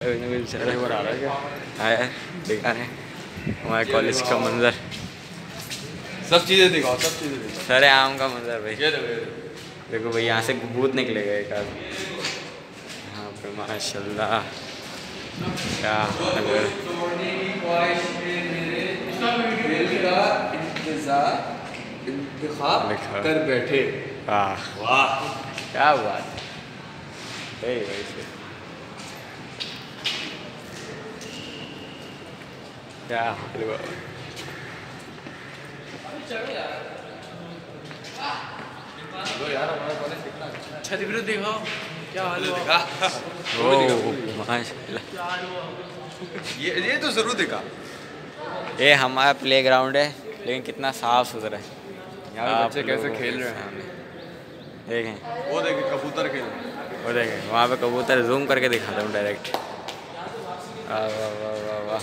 है हमारे कॉलेज का मंजर सब चीज़ें दिखाओ सब चीज़ें दिखाओ सरे आम का मंजर भाई देखो भाई यहाँ से भूत निकलेगा एक आदमी यहाँ पे माशाल्लाह क्या है। कर बैठे वाह क्या बात है भाई क्या छत भी हाल हुआ माशाल्लाह। ये ये तो ज़रूर दिखा ये हमारा प्ले ग्राउंड है लेकिन कितना साफ़ सुथरा है। यहाँ पे आप बच्चे कैसे खेल रहे हैं। देखें। वो देखे कबूतर खेल वो देखें वहाँ पे कबूतर जूम करके दिखाता हूँ डायरेक्ट वाह वाह वाह वाह वाह।